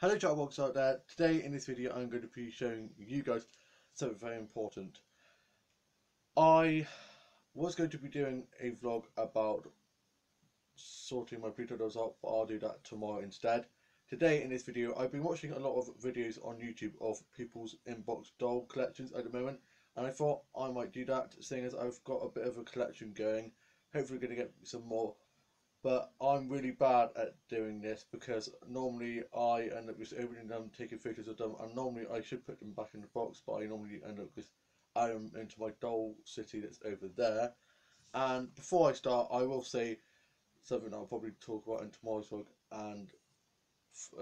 Hello Chatbox out there. Today in this video I'm going to be showing you guys something very important. I was going to be doing a vlog about sorting my Pluto dolls out, but I'll do that tomorrow instead. Today in this video I've been watching a lot of videos on YouTube of people's inbox doll collections at the moment and I thought I might do that seeing as I've got a bit of a collection going. Hopefully going to get some more but I'm really bad at doing this because normally I end up just opening them, taking photos of them, and normally I should put them back in the box, but I normally end up just adding them into my doll city that's over there. And before I start, I will say something I'll probably talk about in tomorrow's vlog and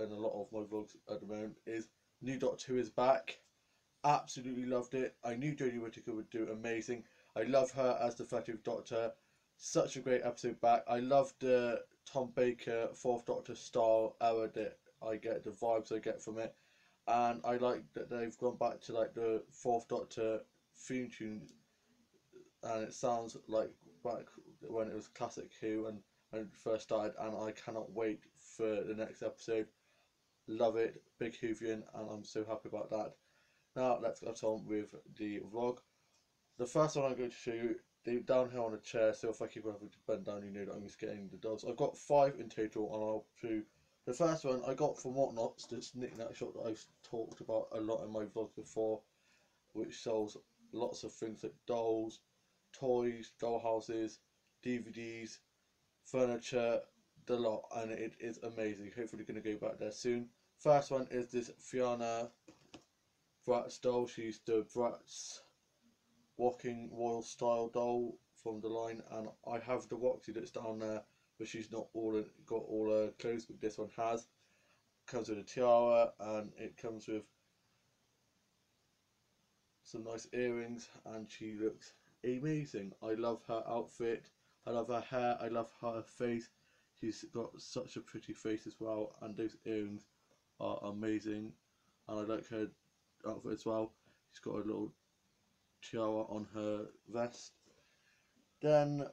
in a lot of my vlogs at the moment is New Doctor Who is back. Absolutely loved it. I knew Jodie Whittaker would do amazing. I love her as the Fifth Doctor such a great episode back. I love the Tom Baker Fourth Doctor style era that I get, the vibes I get from it, and I like that they've gone back to like the Fourth Doctor theme tune, and it sounds like back when it was classic Who and when it first started, and I cannot wait for the next episode. Love it, big Whovian, and I'm so happy about that. Now let's get on with the vlog. The first one I'm going to show you down here on a chair, so if I keep having to bend down, you know that I'm just getting the dolls. I've got five in total, and I'll do the first one I got from Whatnots, this knick-knack shop that I've talked about a lot in my vlogs before, which sells lots of things like dolls, toys, doll houses, DVDs, furniture, the lot, and it is amazing. Hopefully, going to go back there soon. First one is this Fianna Bratz doll. She's the Bratz walking royal style doll from the line and I have the Roxy that's down there but she's not all got all her clothes but this one has. Comes with a tiara and it comes with some nice earrings and she looks amazing. I love her outfit. I love her hair. I love her face. She's got such a pretty face as well and those earrings are amazing. And I like her outfit as well. She's got a little tiara on her vest. Then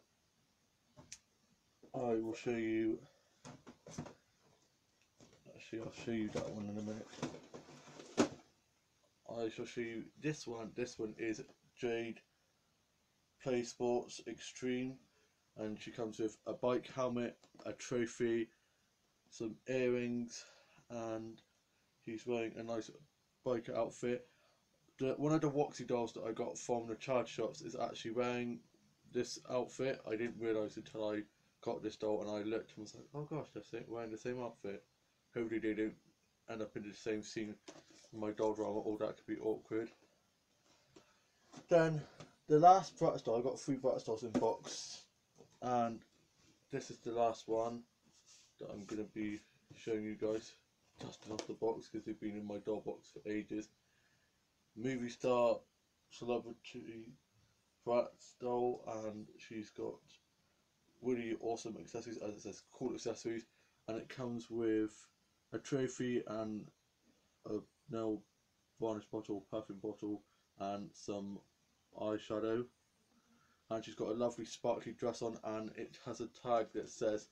I will show you. Actually, I'll show you that one in a minute. I shall show you this one. This one is Jade Play Sports Extreme, and she comes with a bike helmet, a trophy, some earrings, and she's wearing a nice biker outfit the one of the Roxy dolls that I got from the charge shops is actually wearing this outfit. I didn't realise until I got this doll and I looked and was like, oh gosh, they're wearing the same outfit. Hopefully they don't end up in the same scene my doll drama, all that could be awkward. Then the last Bratz doll, I got three Bratz dolls in box, and this is the last one that I'm going to be showing you guys, dusting off the box because they've been in my doll box for ages movie star, celebrity, Bratz doll, and she's got really awesome accessories, as it says, cool accessories, and it comes with a trophy and a nail varnish bottle, perfume bottle, and some eyeshadow. And she's got a lovely sparkly dress on, and it has a tag that says,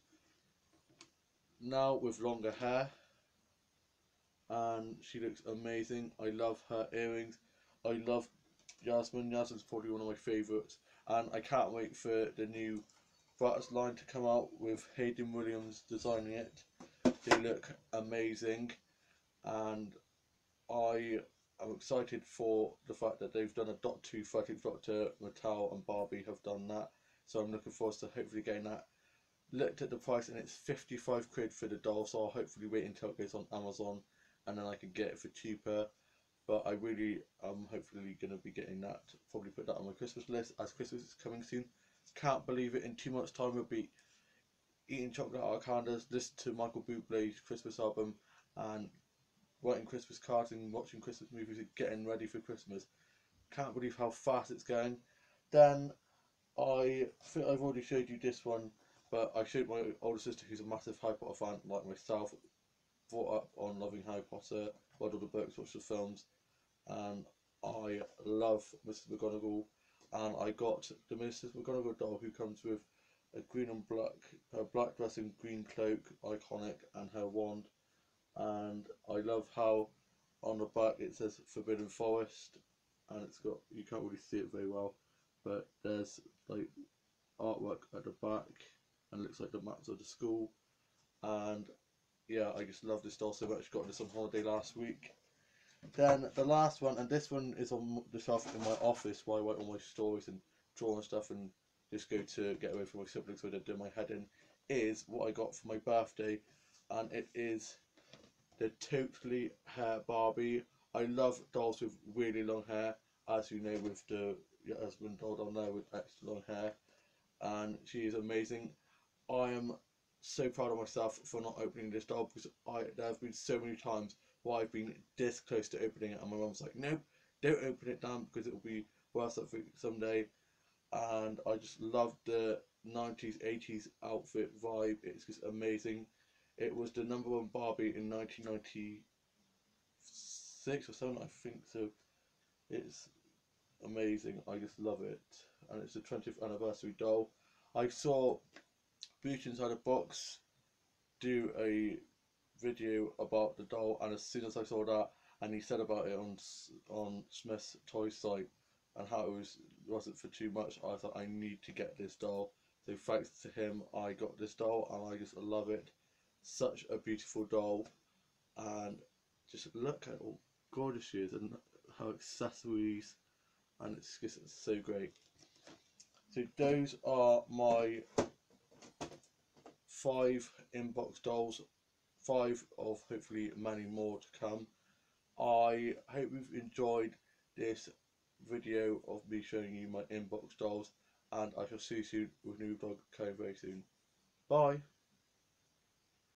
now with longer hair and she looks amazing. I love her earrings. I love Yasmin. Yasmin's probably one of my favourites, and I can't wait for the new Bratz line to come out with Hayden Williams designing it. They look amazing, and I am excited for the fact that they've done a Dot 2 Fighting Doctor, Mattel and Barbie have done that. So I'm looking forward to hopefully getting that. Looked at the price and it's 55 quid for the doll, so I'll hopefully wait until it goes on Amazon and then I can get it for cheaper. But I really am hopefully going to be getting that. Probably put that on my Christmas list as Christmas is coming soon. Can't believe it. In two months' time, we'll be eating chocolate arcandas, listen to Michael Bublé's Christmas album, and writing Christmas cards and watching Christmas movies and getting ready for Christmas. Can't believe how fast it's going. Then I think I've already showed you this one, but I showed my older sister who's a massive Harry Potter fan like myself brought up on loving Harry Potter, read all the books, watched the films, and I love Mrs. McGonagall. And I got the Mrs. McGonagall doll who comes with a green and black, her black dress and green cloak, iconic, and her wand. and I love how on the back it says Forbidden Forest, and it's got you can't really see it very well, but there's like artwork at the back, and looks like the maps of the school, and yeah, I just love this doll so much. Got this on holiday last week. Then the last one, and this one is on the shelf in my office where I write all my stories and draw and stuff, and just go to get away from my siblings so I do my head in. Is what I got for my birthday, and it is the Totally Hair Barbie. I love dolls with really long hair, as you know with the your husband doll down there with extra long hair, and she is amazing. I am so proud of myself for not opening this doll because I there have been so many times where I've been this close to opening it and my mum's like, nope, don't open it down because it will be worth something someday. And I just love the 90s, 80s outfit vibe. It's just amazing. It was the number one Barbie in 1996 or something, I think so. It's amazing. I just love it. And it's the 20th anniversary doll. I saw Beauty Inside a Box do a video about the doll, and as soon as I saw that, and he said about it on on Smyths toy site, and how it was wasn't for too much, I thought I need to get this doll. So thanks to him, I got this doll, and I just love it. Such a beautiful doll, and just look at how gorgeous she is, and how accessories, and it's just so great. So those are my five inbox dolls, five of hopefully many more to come. I hope you've enjoyed this video of me showing you my inbox dolls and I shall see you soon with a new vlog coming very soon. Bye!